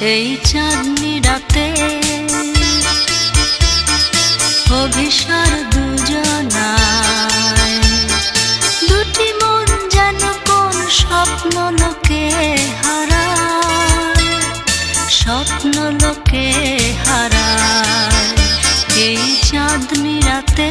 এই চাঁদনি রাতে অভিসার দুজনায়। দুটি মন যেন কোন স্বপ্ন লোকে হারায়, স্বপ্ন লোকে হারায়। এই চাঁদনি রাতে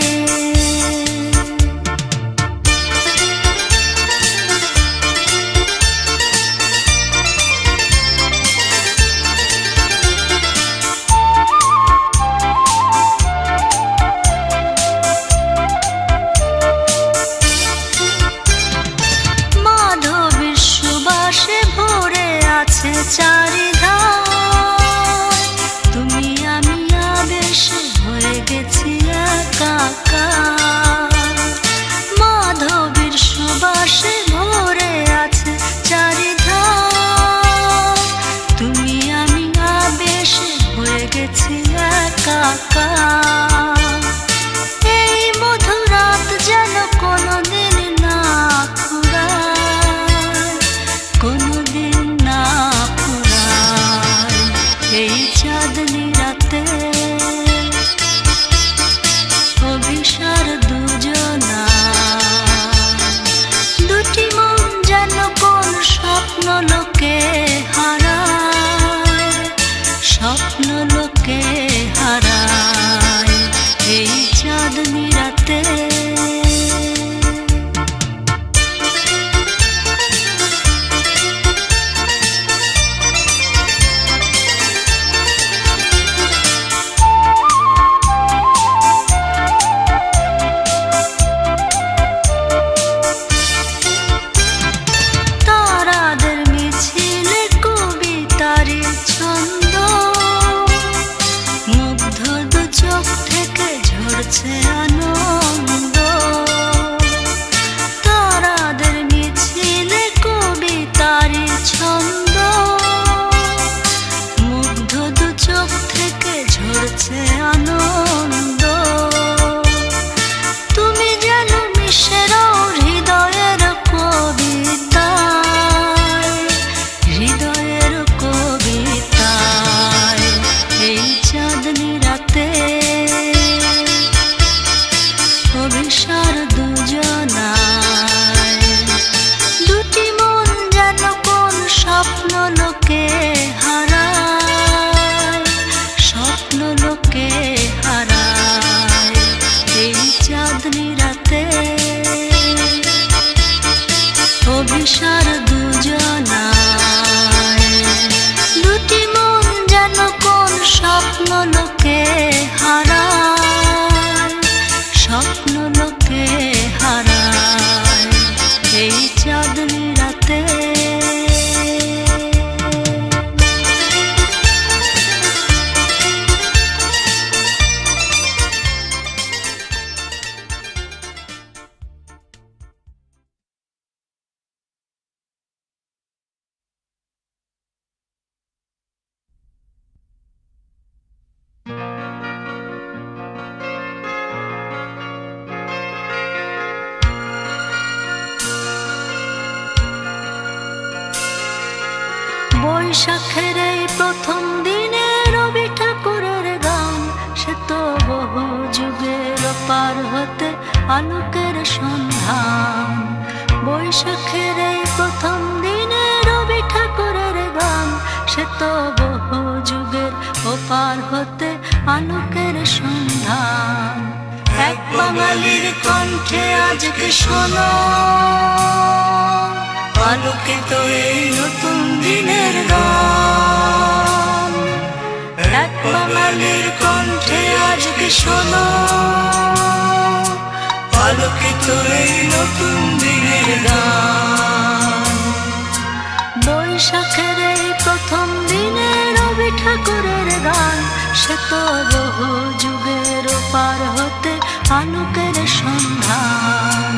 আলোকের সন্ধান।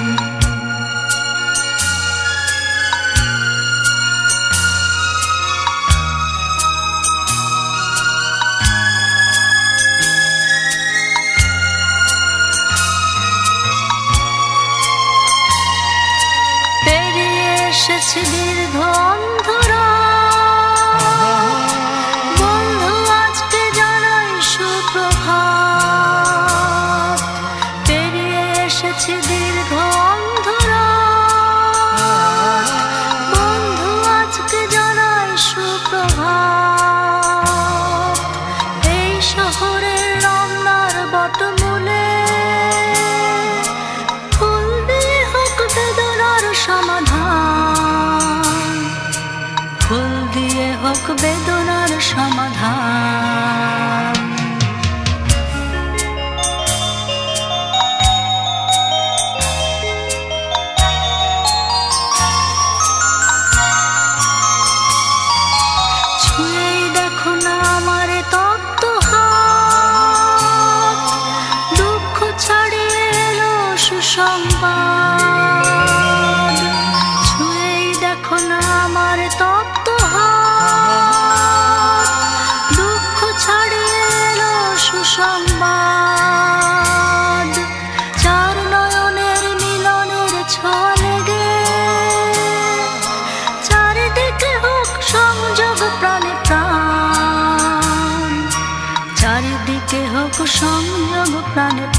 পেরিয়ে এসেছে দীর্ঘ অন্ধ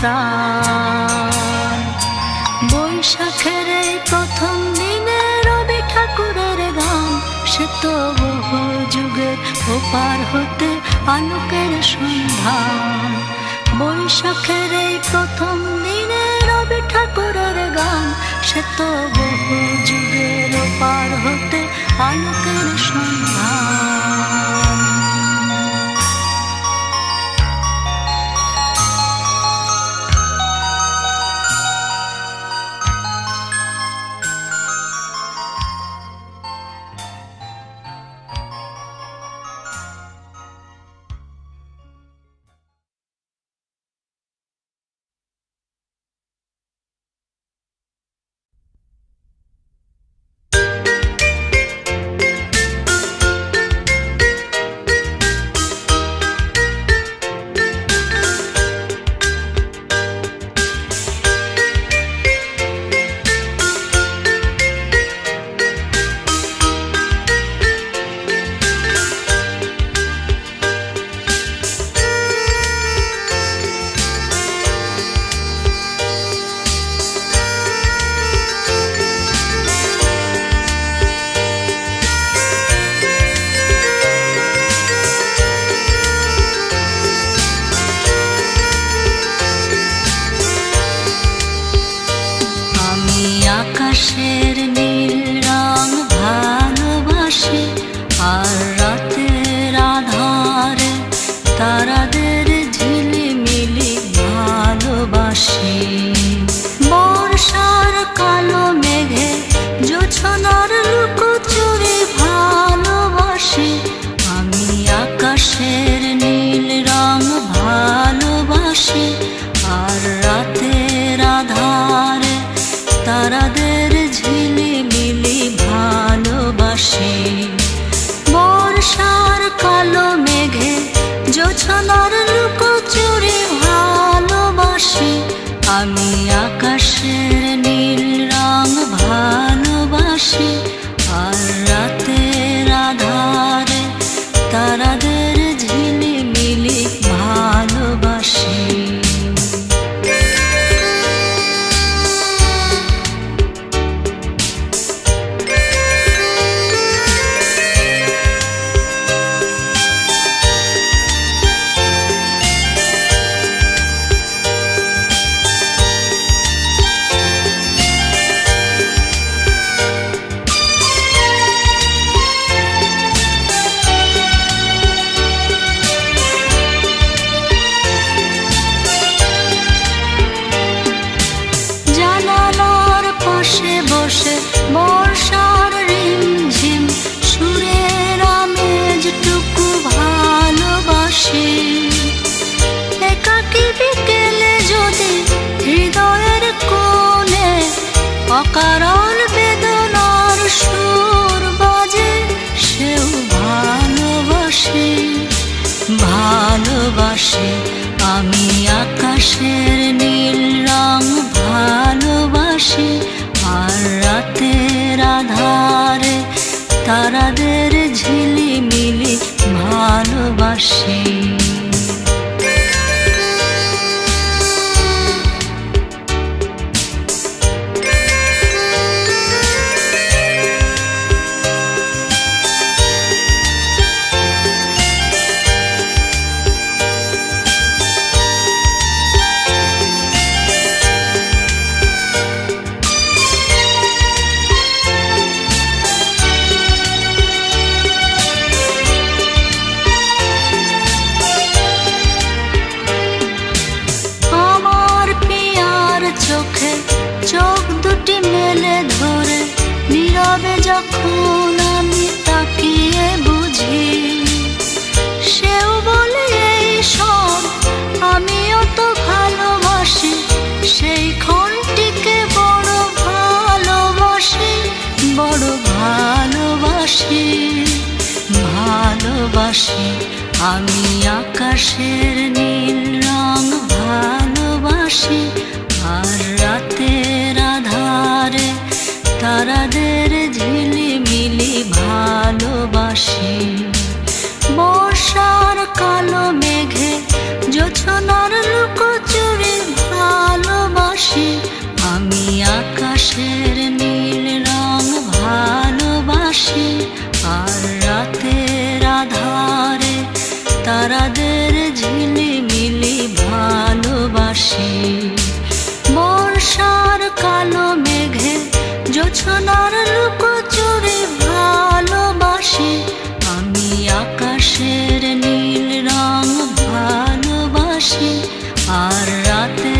প্রাণ বৈশাখের এই প্রথম দিনে রবি ঠাকুরের গান, সে তো বহু যুগের ওপার হতে আলোকের সন্ধান। বৈশাখের এই প্রথম দিনে রবি ঠাকুরের গান, সে তো বহু যুগের ওপার হতে আলোকের সন্ধান। 谢。ভালোবাসি আমি আকাশের নীল রং ভালোবাসি। আর রাতের আধারে তারাদের ঝিলিমিলি ভালোবাসি। আমি আকাশের নীল রং ভালোবাসি, আর রাতের আধারে তারাদের ঝিলিমিলি ভালোবাসি। বর্ষার কালো মেঘে জোছনার লুকোচুরি ভালোবাসি। আমি আকাশের নীল তারাদের ঝিলিমিলি ভালোবাসি। বর্ষার কালো মেঘে জোছনার লুকোচুরি ভালোবাসি। আমি আকাশের নীল রং ভালোবাসি। আর রাতের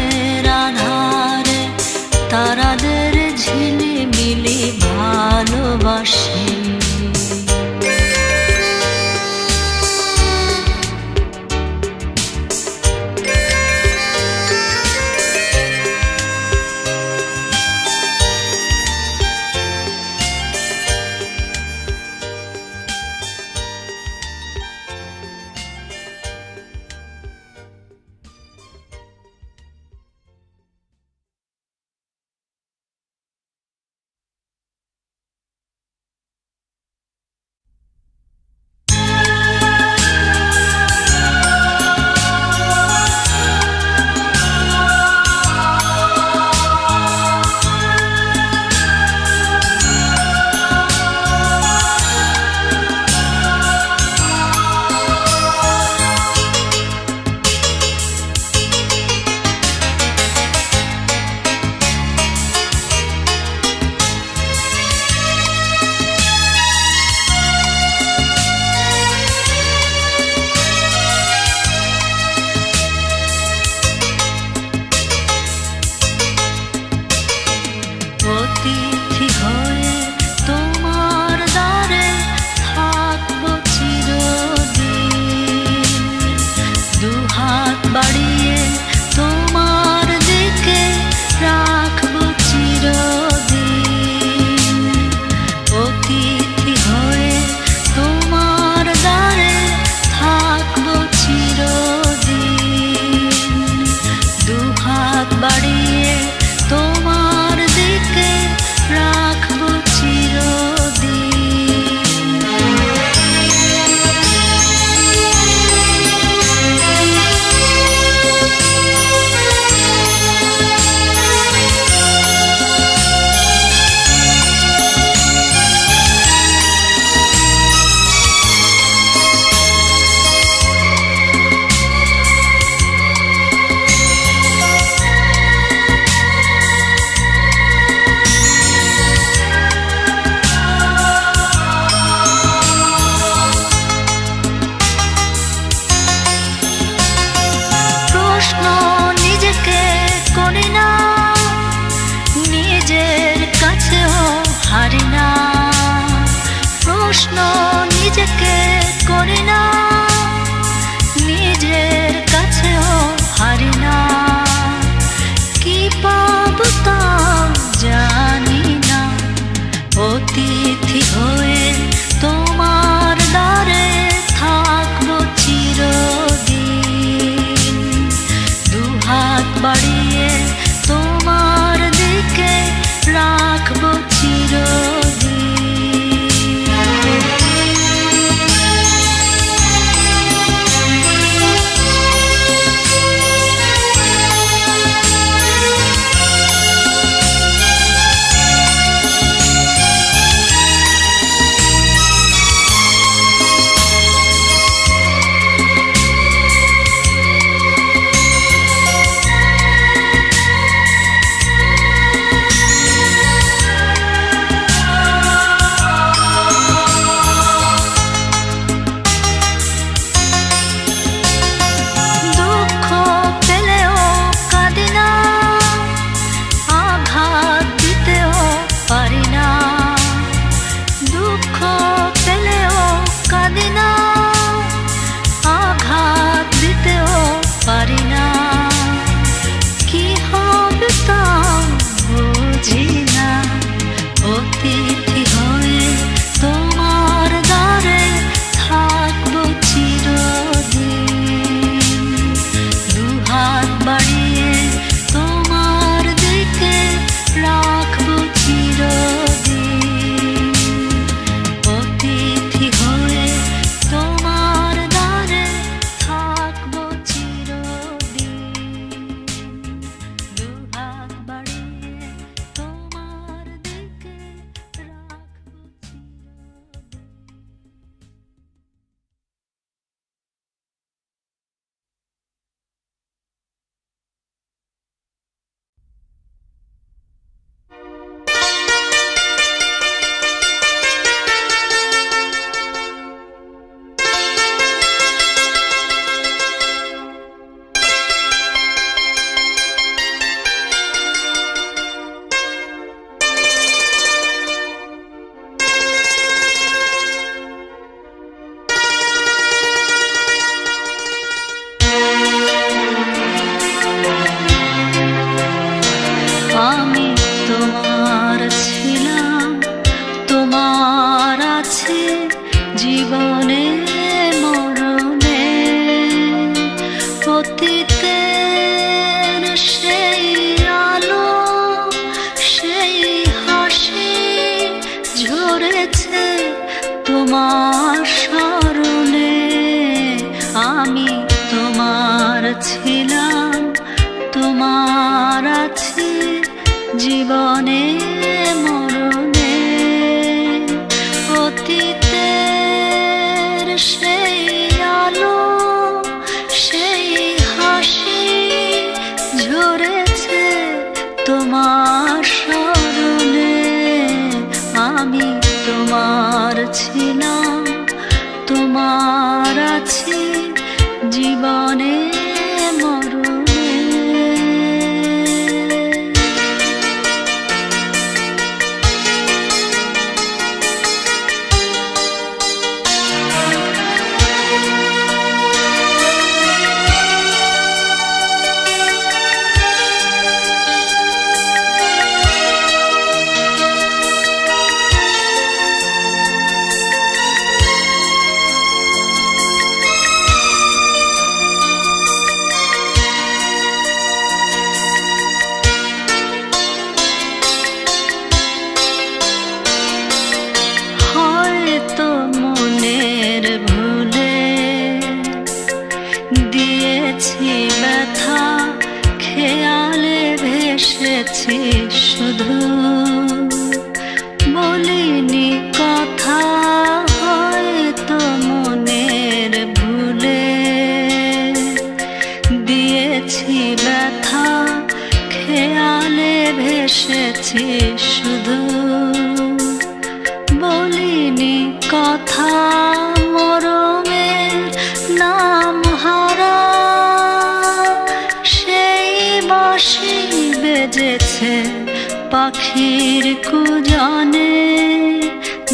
পাখির কুজানে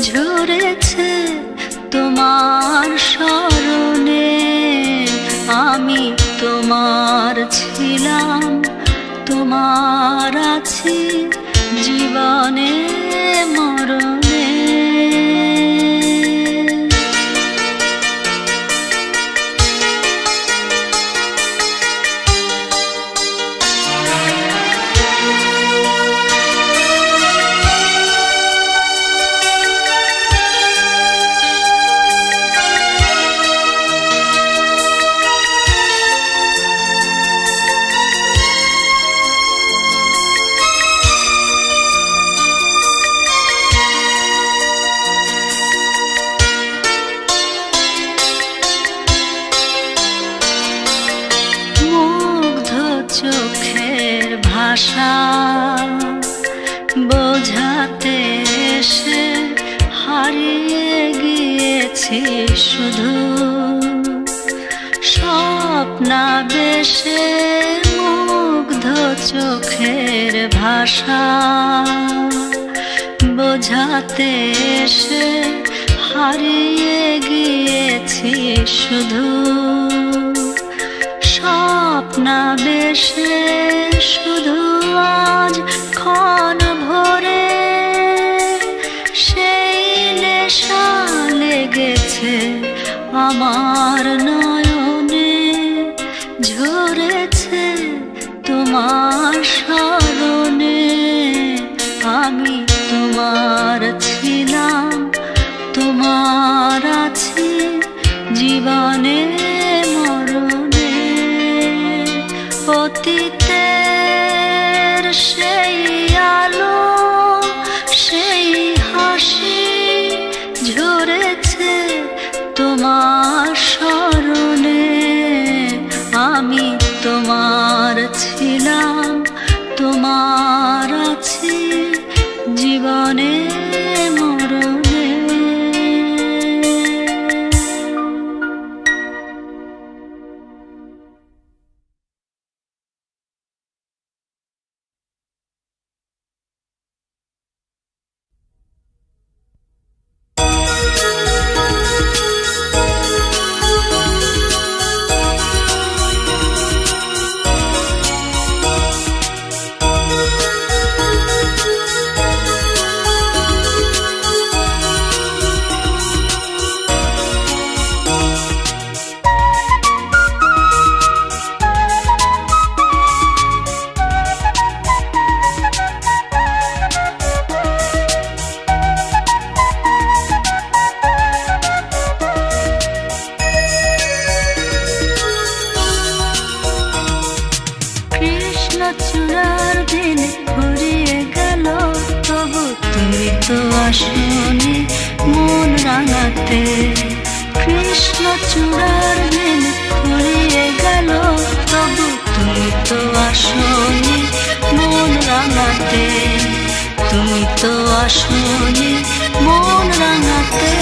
ঝরেছে তোমার স্মরণে। আমি তোমার ছিলাম তোমার আছি জীবনের চোখের ভাষা বোঝাতে এসে হারিয়ে গিয়েছি শুধু। স্বপ্না বেশে শুধু আজ ক্ষণ ভরে সেই নেশা লেগেছে আমার নয় চূড়ার দিন ঘুরিয়ে গেল। তবু তুমি তো আসনি মন রাঙাতে। কৃষ্ণ চূড়ার দিন ঘুরিয়ে গেল। তবু তুমি তো আসনি মন রাঙাতে। তুমি তো আসনি মন রাঙাতে।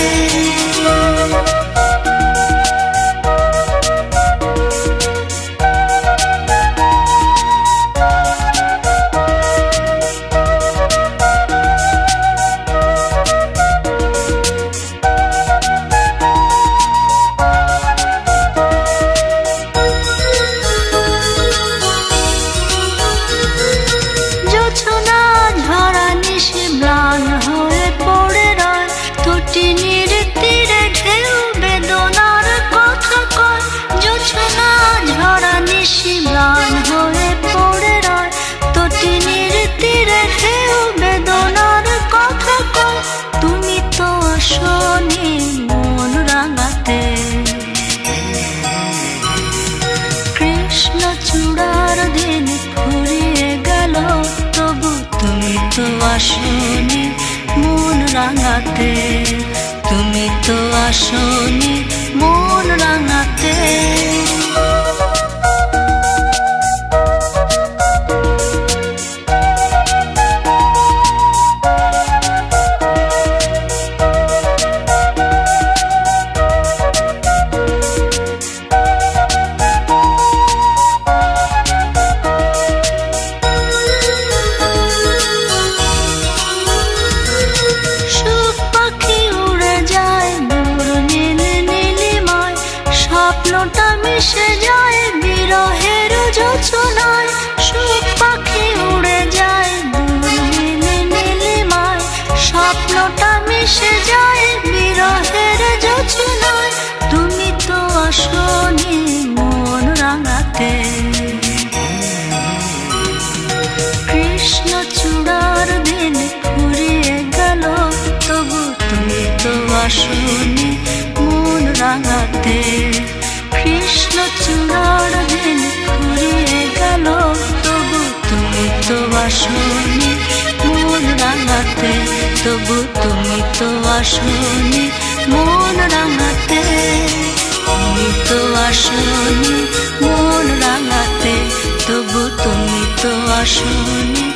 ocean. রাঙাতে তুমি তো আসনি মন রাঙাতে তবু তুমি তো আসনি।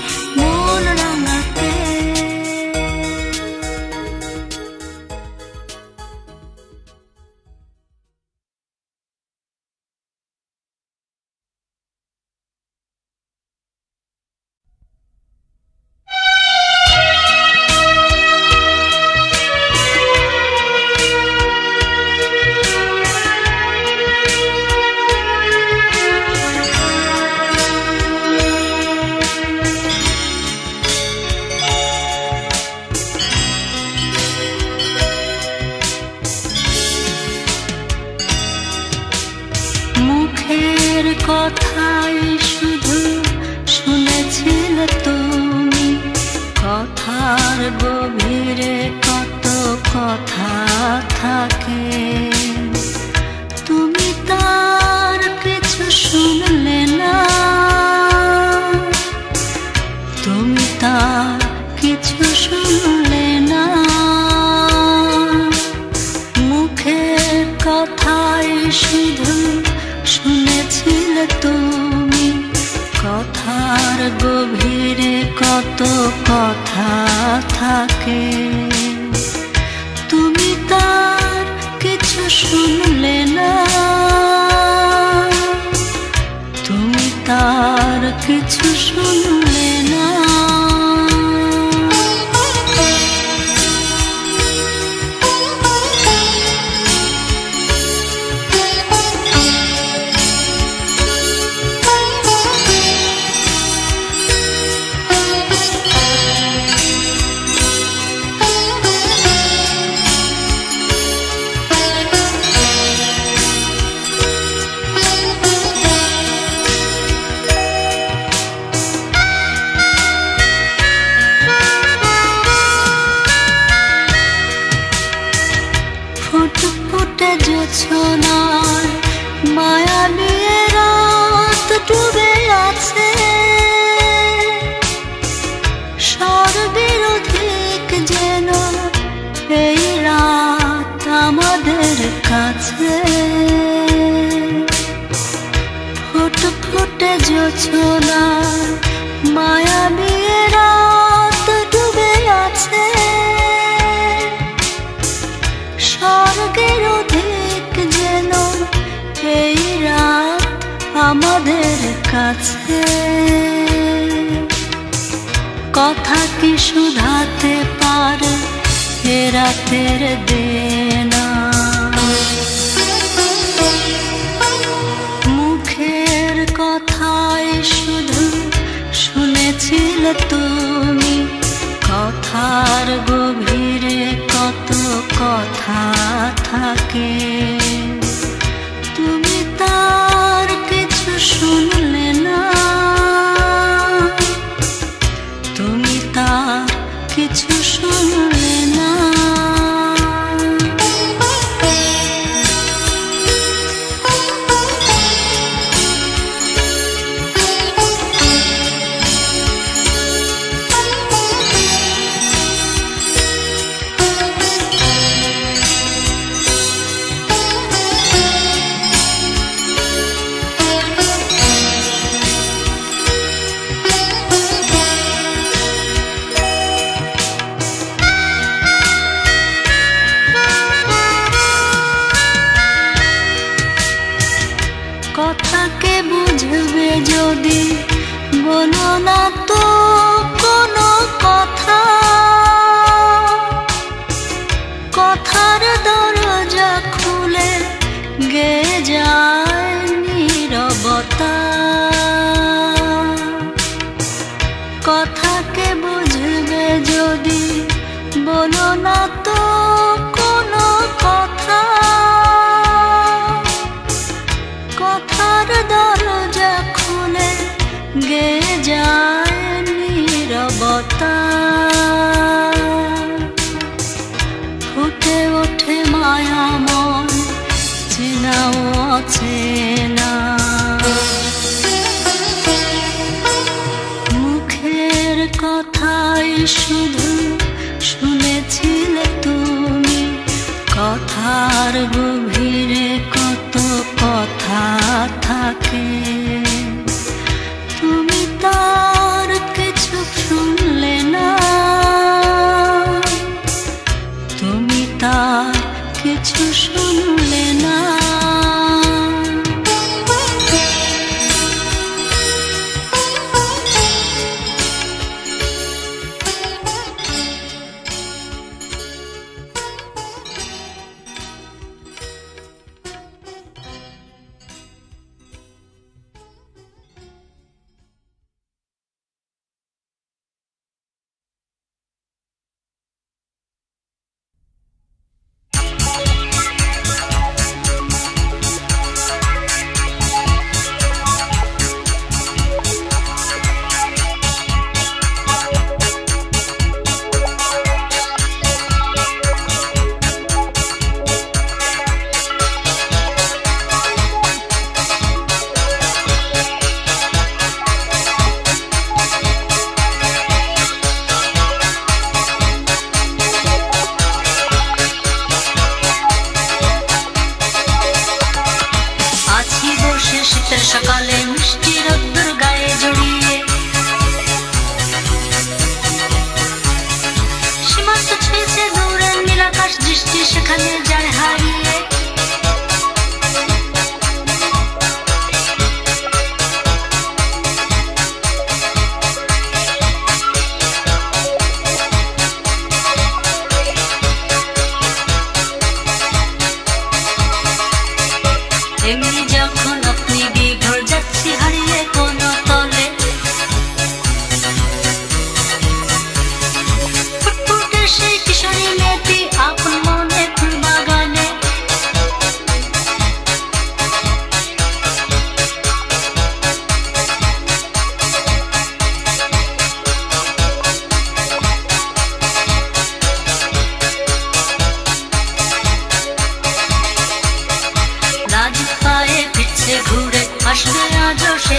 একটা জোছনার মায়া নিয়ে রাত ডুবে আছে। সর্বিরোধিক যেন এই রাত আমাদের কাছে। ফুট ফুটে জোছনা কাছে। কথা কি শুধাতে পারে এ রাতের দেনা? মুখের কথায় শুধু শুনেছিল তুমি, কথার গভীরে কত কথা থাকে। তুমি তার কিছু শুনলে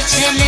to me.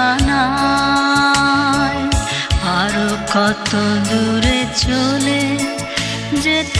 জানায় আরও কত দূরে চলে যেতে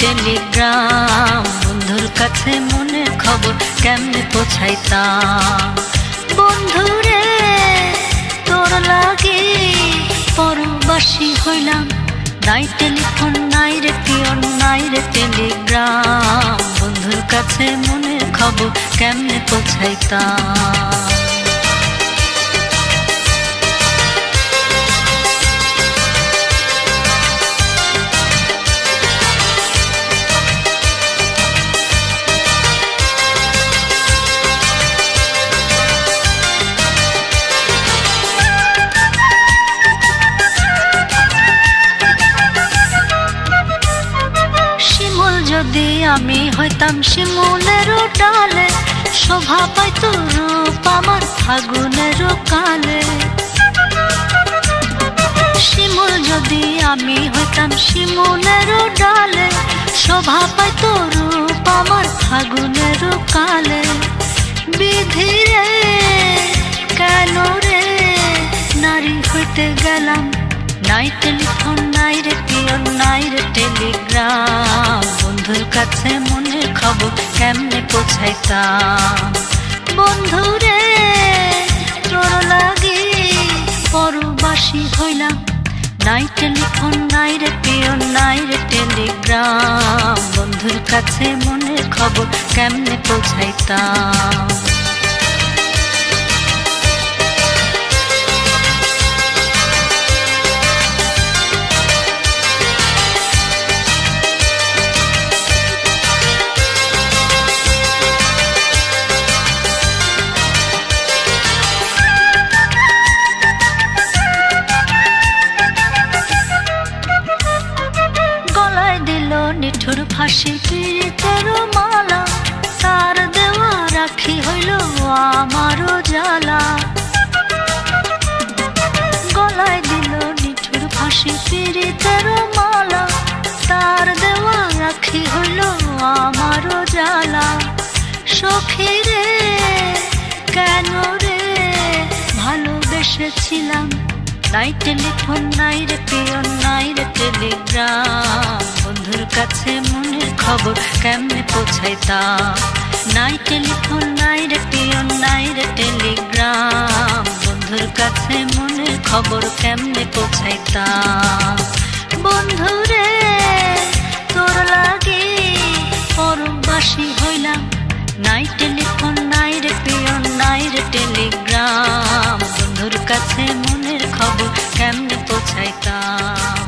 টেলিগ্রাম। বন্ধুর কাছে মনের খবর কেমনে পৌঁছাইতাম? বন্ধুরে, তোর লাগে পরবাসি হইলাম। নাই টেলিফোন, নাই রে পিওর নাই রে টেলিগ্রাম। বন্ধুর কাছে মনের খবর কেমনে পৌঁছাইতাম? যদি আমি হইতাম শিমুলের ডালে, শোভা পাইত রূপ আমার ফাগুনের কালে। শিমুল যদি আমি হইতাম শিমুলের ডালে, শোভা পাইত রূপ আমার ফাগুনের কালে। বিধি রে, কেন রে, নারী হইতে গেলাম নাই টেলিফোন নাই রে পিয়ন নাই রে টেলিগ্রাম বন্ধুর কাছে মনের খবর কেমনে পৌঁছাইতাম? বন্ধু রে, তোর লাগি পরবাসী হইলাম। নাই টেলিফোন, নাই রে পিয়ন নাই রে টেলিগ্রাম বন্ধুর কাছে মনের খবর কেমনে পৌঁছাইতাম? নাই টেলিফোন নাই রে পিয়ন নাই রে টেলিগ্রাম বন্ধুর কাছে মনের খবর কেমনে পৌঁছাইতাম? নাই টেলিফোন নাই রে পিয়ন নাই রে টেলিগ্রাম বন্ধুর কাছে মনের খবর কেমনে পৌঁছাইতাম? বন্ধু রে তোর লাগে পরবাসী হইলাম। নাই টেলিফোন নাই রে পিয়ন নাই রে টেলিগ্রাম বন্ধুর কাছে মনের খবর কেমনে পৌঁছাইতাম?